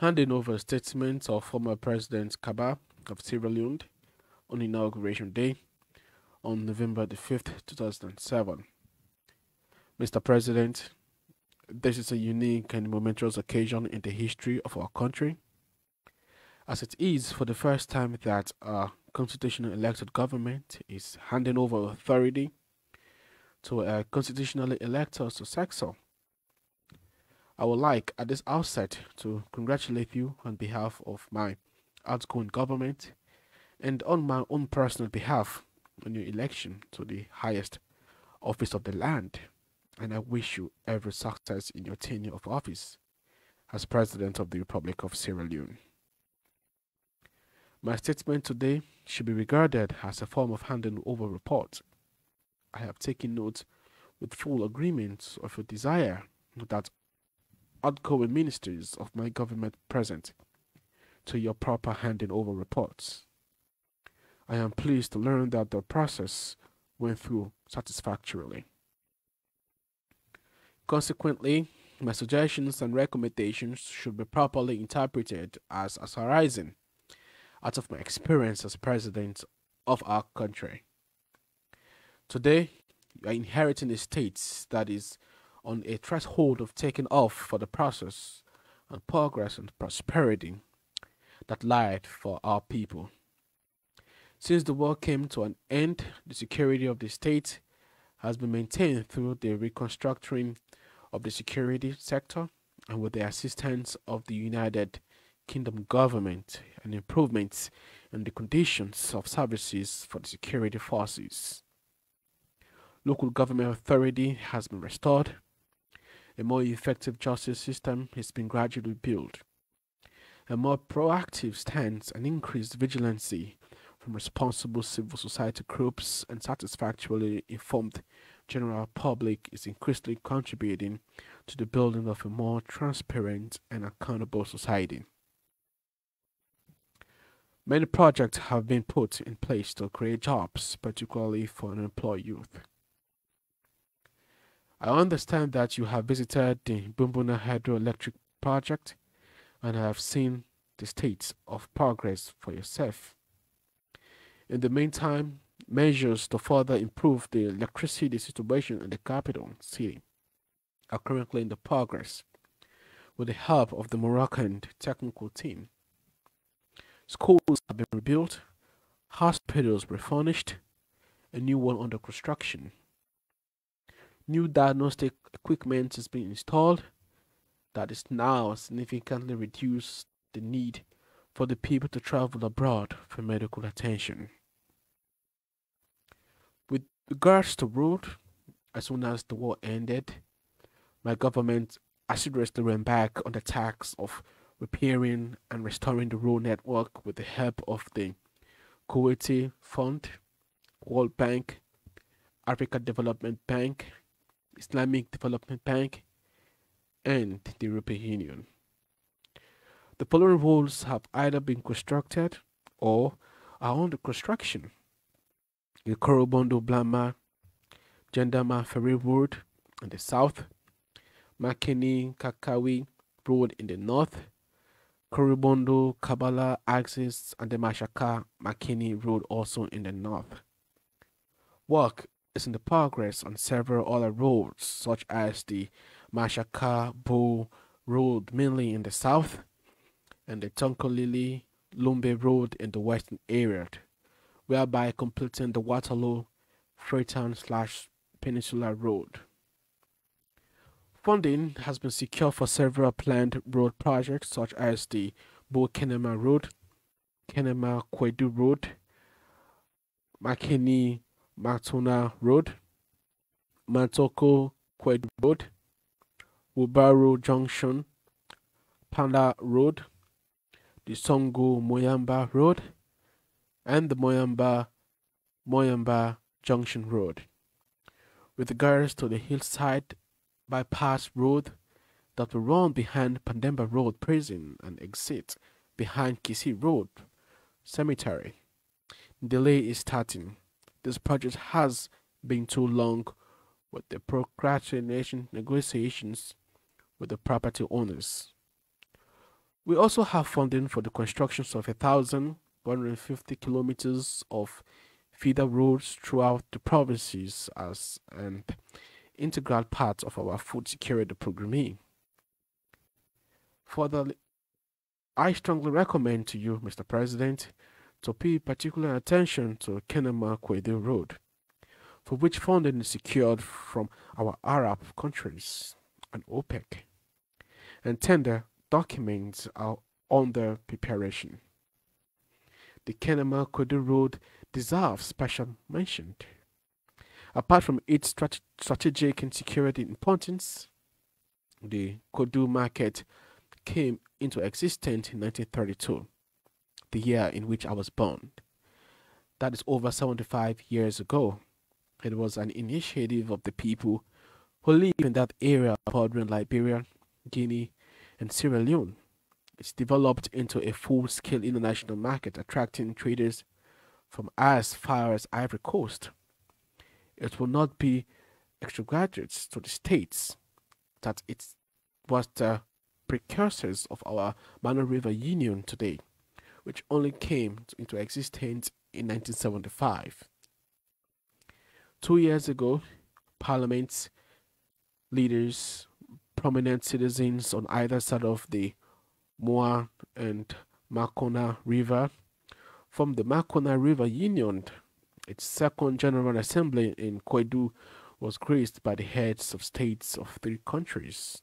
handing over statements of former President Kabbah of Sierra Leone on Inauguration Day on November the 5th, 2007. Mr. President, this is a unique and momentous occasion in the history of our country, as it is for the first time that a constitutionally elected government is handing over authority to a constitutionally elected successor. I would like at this outset to congratulate you on behalf of my outgoing government and on my own personal behalf on your election to the highest office of the land. And I wish you every success in your tenure of office as President of the Republic of Sierra Leone. My statement today should be regarded as a form of handing over report. I have taken note with full agreement of your desire that outgoing ministers of my government present to your proper handing over reports. I am pleased to learn that the process went through satisfactorily. Consequently, my suggestions and recommendations should be properly interpreted as, as arising out of my experience as president of our country. Today, you are inheriting a state that is on a threshold of taking off for the process and progress and prosperity that lied for our people. Since the war came to an end, the security of the state has been maintained through the reconstructing of the security sector and with the assistance of the United Kingdom government and improvements in the conditions of services for the security forces. Local government authority has been restored a more effective justice system has been gradually built. A more proactive stance and increased vigilancy from responsible civil society groups and satisfactorily informed general public is increasingly contributing to the building of a more transparent and accountable society. Many projects have been put in place to create jobs, particularly for unemployed youth. I understand that you have visited the Bumbuna hydroelectric project and have seen the state of progress for yourself. In the meantime, measures to further improve the electricity situation in the capital city are currently in the progress with the help of the Moroccan technical team. Schools have been rebuilt, hospitals refurnished, a new one under construction. New diagnostic equipment is being installed that is now significantly reduced the need for the people to travel abroad for medical attention. With regards to road, as soon as the war ended, my government assiduously went back on the task of repairing and restoring the road network with the help of the Kuwaiti Fund, World Bank, Africa Development Bank, Islamic Development Bank, and the European Union. The following roads have either been constructed or are under construction. The Korobondo Blama Jandama Ferry Road in the south, Makeni Kakawi Road in the north, Korobondo Kabala Axis and the Masiaka Makeni Road also in the north. Work is in the progress on several other roads, such as the Masiaka Bo Road, mainly in the south, and the Tonkolili Lumbe Road in the western area, whereby completing the Waterloo Freetown slash Peninsula Road. Funding has been secured for several planned road projects such as the Bo Kenema Road, Kenema Koindu Road, Makeni Matuna Road, Matoko Qued Road, Wubaro Junction, Panda Road, the Songo Moyamba Road, and the Moyamba Moyamba Junction Road. With regards to the hillside bypass road that will run behind Pademba Road Prison and exit behind Kissy Road Cemetery, delay is starting this project has been too long with the procrastination negotiations with the property owners. We also have funding for the construction of a thousand one hundred fifty kilometers of feeder roads throughout the provinces as an integral part of our food security programming. Further, I strongly recommend to you, Mr. President, to pay particular attention to Kenema Koindu Road, for which funding is secured from our Arab countries and OPEC, and tender documents are under preparation. The Kenema Koindu Road deserves special mention. Apart from its strat strategic and security importance, the Koindu market came into existence in 1932, the year in which I was born. That is over 75 years ago. It was an initiative of the people who live in that area bordering Liberia, Guinea, and Sierra Leone. It's developed into a full-scale international market, attracting traders from as far as Ivory Coast. It will not be extragraduates to the states that it was the precursors of our Mano River Union today, which only came into existence in 1975. Two years ago, parliaments, leaders, prominent citizens on either side of the Moa and Makona River from the Makona River Union. Its second General Assembly in Koindu was graced by the heads of states of three countries.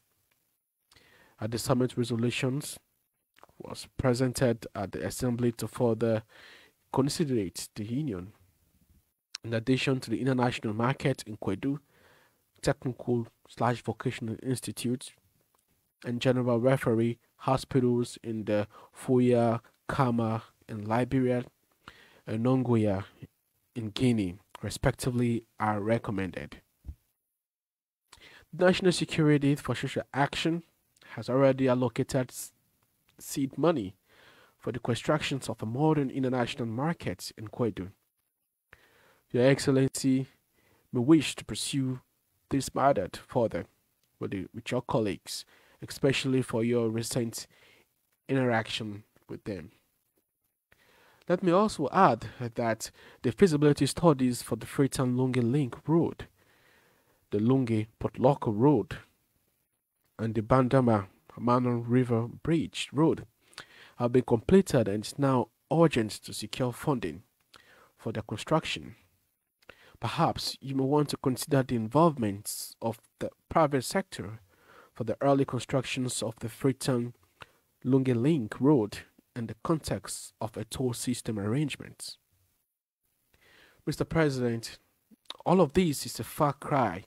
At the summit resolutions was presented at the assembly to further considerate the union. In addition to the international market in Koindu, technical slash vocational institutes, and general referee hospitals in the Foya, Kama, in Liberia and Nongoya in Guinea, respectively, are recommended. National Security for Social Action has already allocated seed money for the construction of a modern international market in Koindu. Your Excellency may wish to pursue this matter further with, the, with your colleagues, especially for your recent interaction with them. Let me also add that the feasibility studies for the Freetown Lungi Link Road, the Lungi Port Loko Road, and the Bandama Manon River Bridge Road have been completed and it's now urgent to secure funding for their construction. Perhaps you may want to consider the involvement of the private sector for the early constructions of the Freetown Lungi Link Road in the context of a toll system arrangement. Mr. President, all of this is a far cry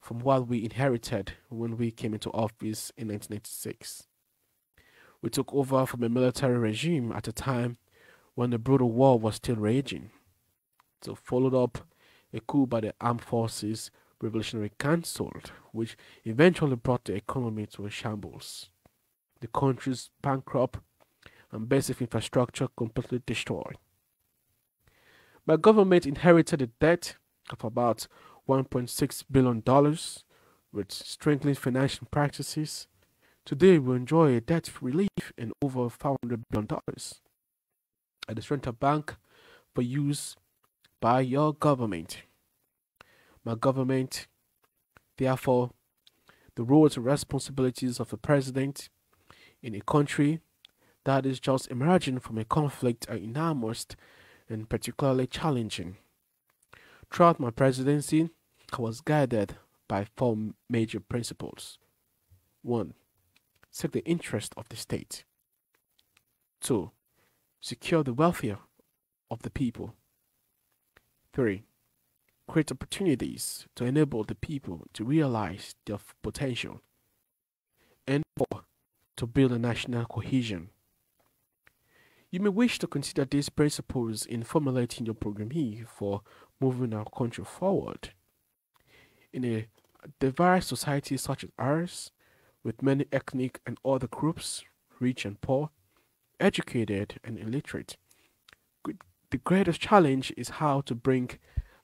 from what we inherited when we came into office in 1996. We took over from a military regime at a time when the brutal war was still raging. So followed up a coup by the Armed Forces Revolutionary Council, which eventually brought the economy to a shambles. The country's bankrupt and basic infrastructure completely destroyed. My government inherited a debt of about $1.6 billion with strengthening financial practices. Today, we enjoy a debt relief in over $500 billion at the Central Bank for use by your government. My government, therefore, the roles and responsibilities of a president in a country that is just emerging from a conflict are enormous and particularly challenging. Throughout my presidency, was guided by four major principles. 1. Seek the interest of the state. 2. Secure the welfare of the people. 3. Create opportunities to enable the people to realize their potential. And 4. To build a national cohesion. You may wish to consider these principles in formulating your program here for moving our country forward. In a diverse society such as ours, with many ethnic and other groups, rich and poor, educated and illiterate, the greatest challenge is how to bring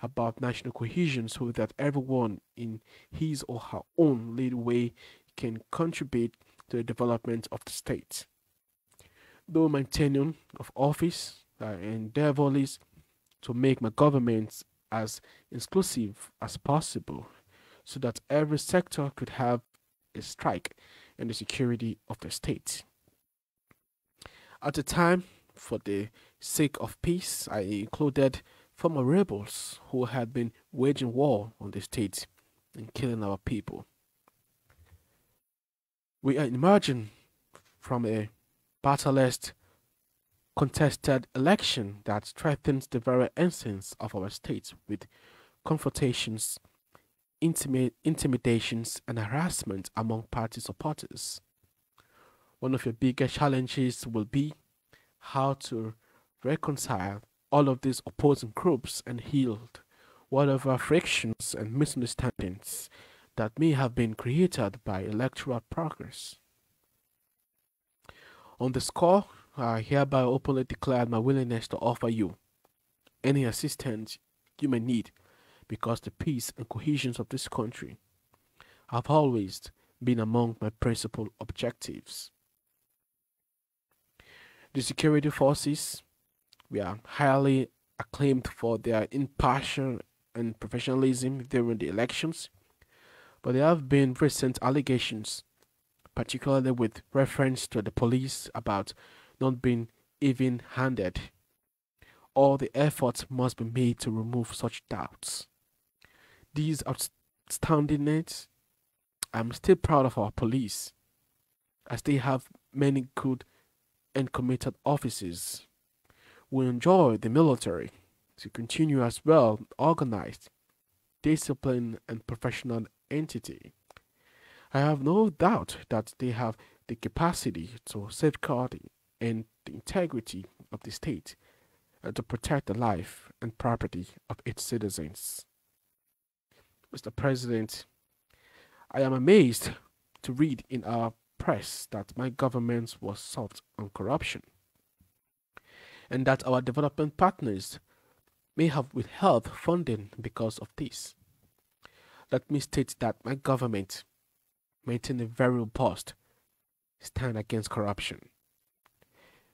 about national cohesion so that everyone in his or her own little way can contribute to the development of the state. Though my tenure of office uh, endeavor is to make my government as inclusive as possible so that every sector could have a strike in the security of the state. At the time, for the sake of peace, I included former rebels who had been waging war on the state and killing our people. We are emerging from a battleless, contested election that threatens the very essence of our state with confrontations, intimate, intimidations, and harassment among party supporters. One of your biggest challenges will be how to reconcile all of these opposing groups and heal whatever frictions and misunderstandings that may have been created by electoral progress. On the score, I hereby openly declare my willingness to offer you any assistance you may need because the peace and cohesion of this country have always been among my principal objectives. The security forces we are highly acclaimed for their impartial and professionalism during the elections, but there have been recent allegations, particularly with reference to the police, about not being even handed. All the efforts must be made to remove such doubts. These outstanding I'm still proud of our police, as they have many good and committed officers. We enjoy the military to continue as well organized, disciplined, and professional entity. I have no doubt that they have the capacity to safeguard and the integrity of the state and to protect the life and property of its citizens. Mr. President, I am amazed to read in our press that my government was soft on corruption and that our development partners may have withheld funding because of this. Let me state that my government maintained a very robust stand against corruption.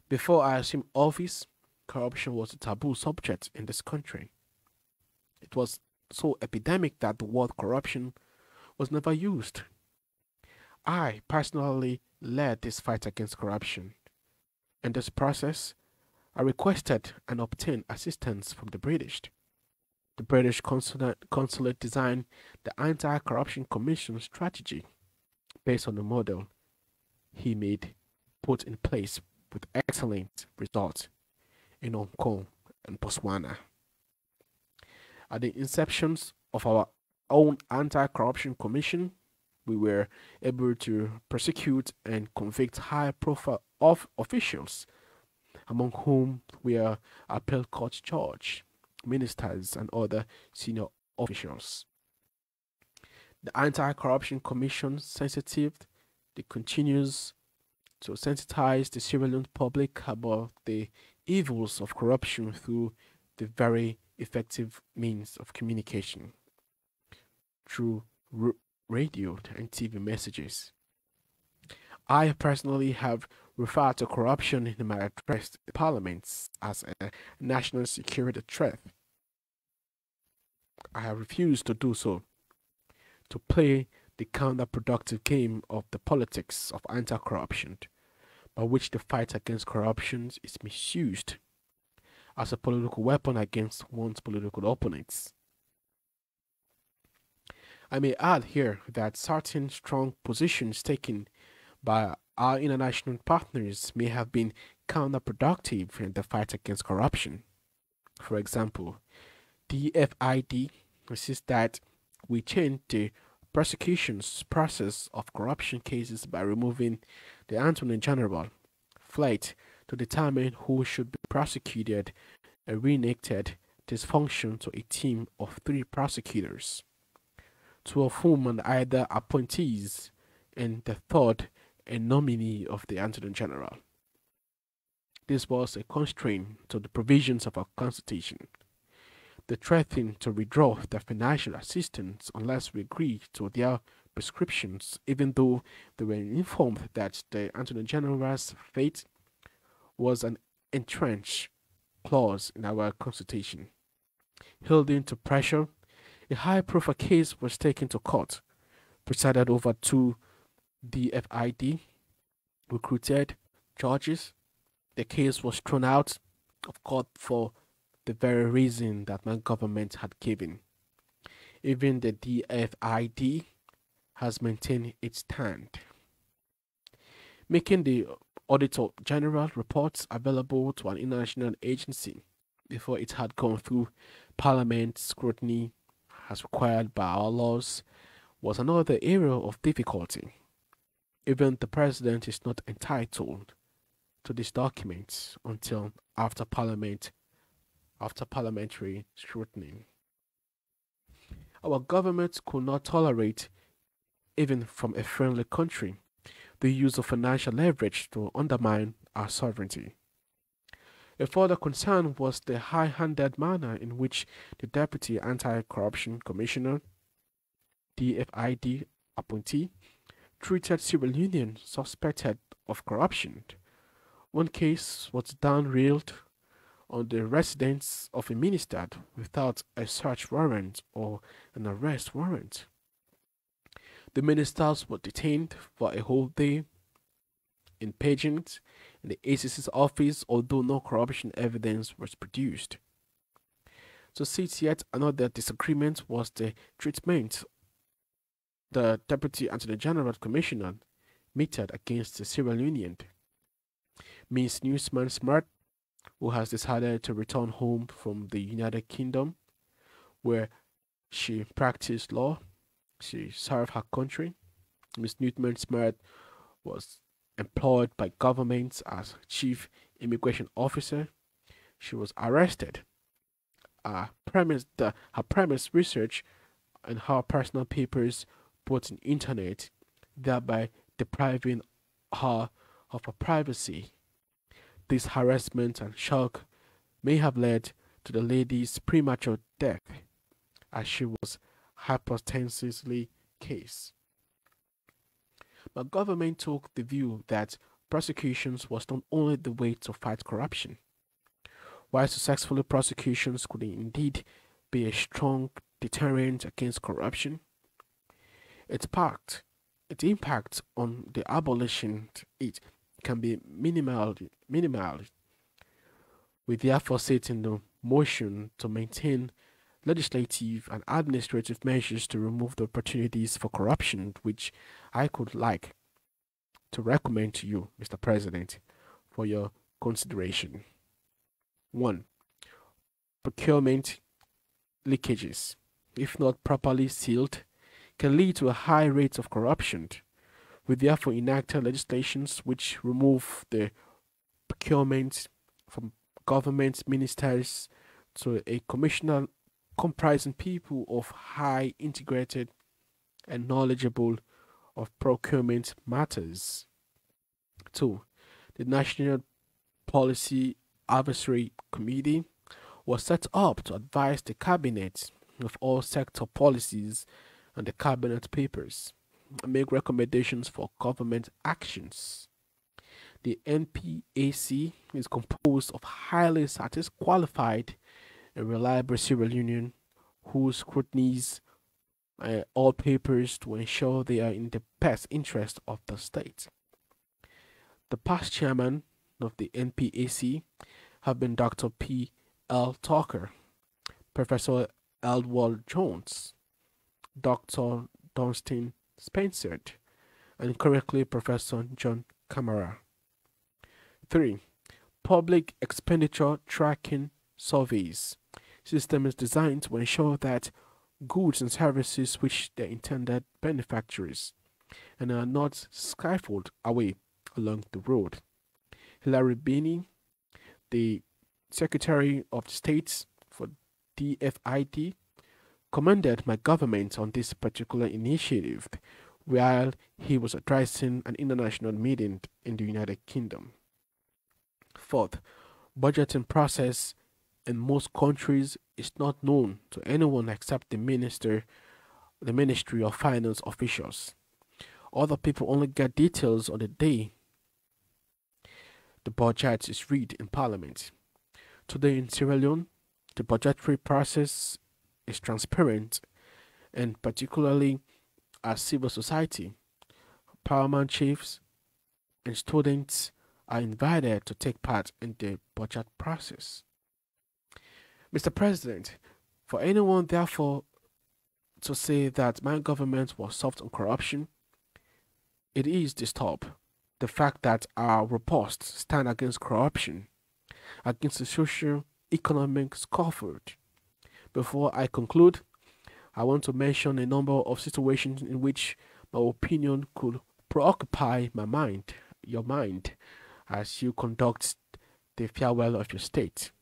Before I assumed office, corruption was a taboo subject in this country. It was so epidemic that the word corruption was never used. I personally led this fight against corruption. In this process, I requested and obtained assistance from the British. The British consulate, designed the Anti Corruption Commission strategy based on the model he made put in place with excellent results in Hong Kong and Botswana. At the inception of our own Anti Corruption Commission, we were able to prosecute and convict high profile of officials, among whom were appellate court judge, ministers, and other senior officials. The Anti Corruption Commission sensitive continues to sensitize the Sierra public about the evils of corruption through the very effective means of communication through radio and TV messages. I personally have referred to corruption in my address to parliaments as a national security threat. I have refused to do so, to play the counterproductive game of the politics of anti corruption, by which the fight against corruption is misused as a political weapon against one's political opponents. I may add here that certain strong positions taken by our international partners may have been counterproductive in the fight against corruption. For example, the insists that we change the prosecution's process of corruption cases by removing the Attorney General flight to determine who should be prosecuted and reenacted this function to a team of three prosecutors two of whom are either appointees and the third a nominee of the Attorney General. This was a constraint to the provisions of our Constitution. They threatened to withdraw their financial assistance unless we agreed to their prescriptions, even though they were informed that the Attorney General's fate was an entrenched clause in our constitution. Yielding to pressure, a high profile case was taken to court, presided over to the FID, recruited judges. The case was thrown out of court for the very reason that my government had given. Even the DFID has maintained its stand, making the Auditor General reports available to an international agency before it had gone through Parliament scrutiny as required by our laws was another area of difficulty. Even the President is not entitled to these documents until after Parliament after parliamentary scrutiny. Our government could not tolerate, even from a friendly country, the use of financial leverage to undermine our sovereignty. A further concern was the high handed manner in which the Deputy Anti Corruption Commissioner, DFID appointee, treated Sierra Leoneans suspected of corruption. One case was downrailed on the residence of a minister without a search warrant or an arrest warrant. The ministers were detained for a whole day in Pageant in the ACC's office, although no corruption evidence was produced. To cite yet another disagreement was the treatment the Deputy Attorney General Commissioner meted against the Sierra Leonean. Ms. Newsman Smart who has decided to return home from the United Kingdom, where she practiced law. She served her country. Ms. Newman Smart was employed by governments as chief immigration officer. She was arrested. Uh, premise the her premise research and her personal papers put on internet, thereby depriving her of her privacy this harassment and shock may have led to the lady's premature death as she was hypotensively case. But government took the view that prosecutions was not only the way to fight corruption. While successful prosecutions could indeed be a strong deterrent against corruption, its impact, its impact on the abolition it can be minimal, minimal. We therefore set in the motion to maintain legislative and administrative measures to remove the opportunities for corruption, which I could like to recommend to you, Mr. President, for your consideration. 1. Procurement leakages, if not properly sealed, can lead to a high rate of corruption we therefore enact legislations which remove the procurement from government ministers to a commissioner comprising people of high integrated and knowledgeable of procurement matters. 2. The National Policy Advisory Committee was set up to advise the cabinet of all sector policies and the cabinet papers and make recommendations for government actions. The NPAC is composed of highly satisfied, qualified, and reliable Sierra Leonean who scrutinize uh, all papers to ensure they are in the best interest of the state. The past chairman of the NPAC have been Dr. P. L. Tucker, Professor Edward Jones, Dr. Dunstan Spencer, and currently Professor John Camara. 3. Public expenditure tracking surveys. System is designed to ensure that goods and services reach their intended benefactors and are not stifled away along the road. Hilary Benn, the Secretary of State for DFID, commended my government on this particular initiative while he was addressing an international meeting in the United Kingdom. Fourth, budgeting process in most countries is not known to anyone except the minister, the Ministry of Finance officials. Other people only get details on the day the budget is read in Parliament. Today in Sierra Leone, the budgetary process is transparent, and particularly as civil society, paramount chiefs, and students are invited to take part in the budget process. Mr. President, for anyone, therefore, to say that my government was soft on corruption, it is disturbed the fact that our reports stand against corruption, against the social economic scaffold. Before I conclude, I want to mention a number of situations in which my opinion could preoccupy my mind, your mind, as you conduct the farewell of your state.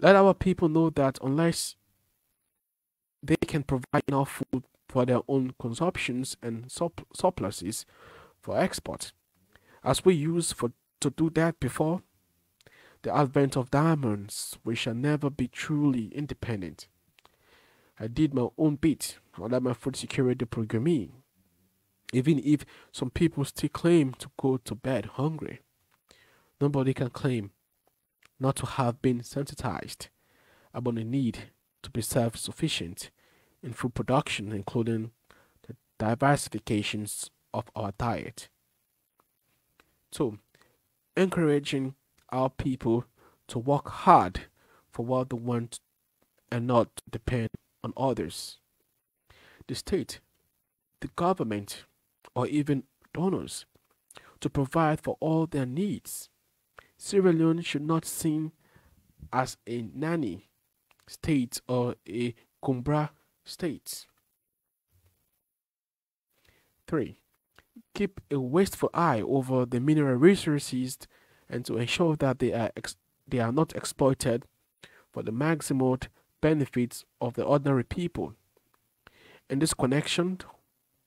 Let our people know that unless they can provide enough food for their own consumptions and surpluses for export, as we used for to do that before the advent of diamonds, we shall never be truly independent. I did my own bit under my food security programming, even if some people still claim to go to bed hungry. Nobody can claim not to have been sensitized about the need to be self sufficient in food production, including the diversifications of our diet. Two, encouraging our people to work hard for what they want and not depend on others. The state, the government, or even donors to provide for all their needs. Sierra Leone should not seem as a nanny state or a Kumbra state. 3. Keep a wasteful eye over the mineral resources and to ensure that they are, they are not exploited for the maximum benefits of the ordinary people. In this connection,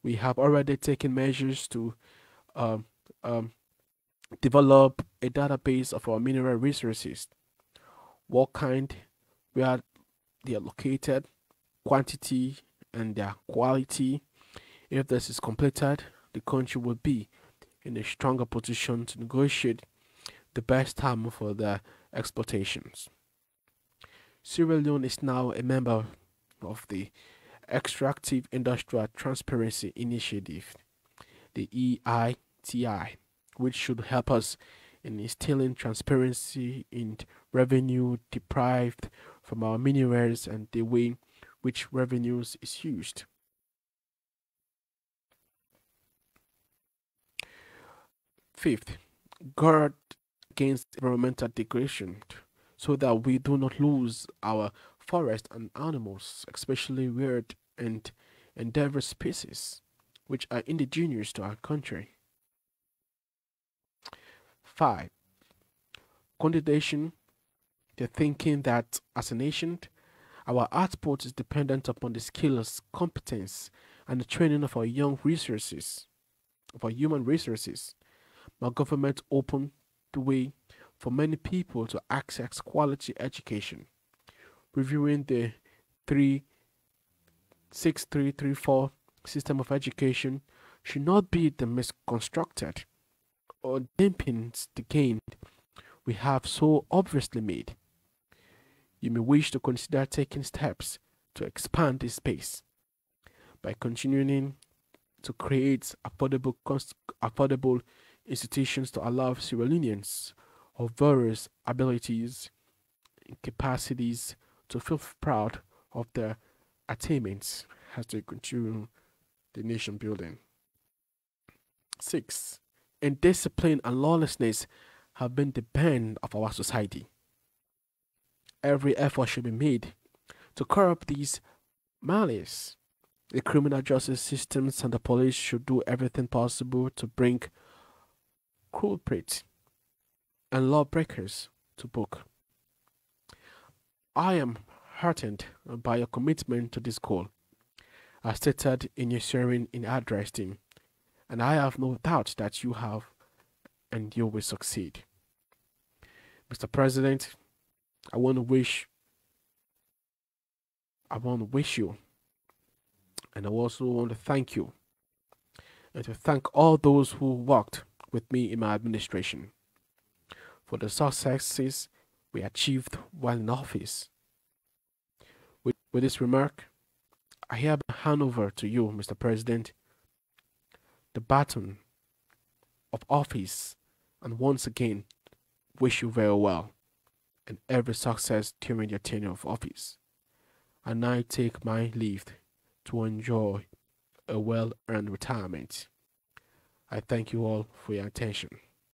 we have already taken measures to um, um, develop a database of our mineral resources, what kind, where they are located, quantity, and their quality. If this is completed, the country will be in a stronger position to negotiate the best time for their exportations. Sierra Leone is now a member of the Extractive Industrial Transparency Initiative, the EITI, which should help us in instilling transparency in revenue deprived from our minerals and the way which revenues is used. Fifth, guard against environmental degradation so that we do not lose our forest and animals, especially weird and endangered species, which are indigenous to our country. 5. Condemnation, the thinking that as a nation, our output is dependent upon the skills, competence, and the training of our young resources, of our human resources. My government opened the way for many people to access quality education. Reviewing the 36334 system of education should not be the misconstructed or dampens the gain we have so obviously made. You may wish to consider taking steps to expand this space by continuing to create affordable, affordable institutions to allow Sierra Leoneans of various abilities and capacities to feel proud of their attainments as they continue the nation building. 6. Indiscipline and lawlessness have been the bane of our society. Every effort should be made to curb these malice. The criminal justice systems and the police should do everything possible to bring culprits and lawbreakers to book. I am heartened by your commitment to this goal, as stated in your sharing in addressing, and I have no doubt that you have and you will succeed. Mr. President, I want to wish I want to wish you and I also want to thank you and to thank all those who worked with me in my administration for the successes we achieved while in office. With, with this remark, I hereby hand over to you, Mr. President, the baton of office and once again wish you very well and every success during your tenure of office. And I take my leave to enjoy a well earned retirement. I thank you all for your attention.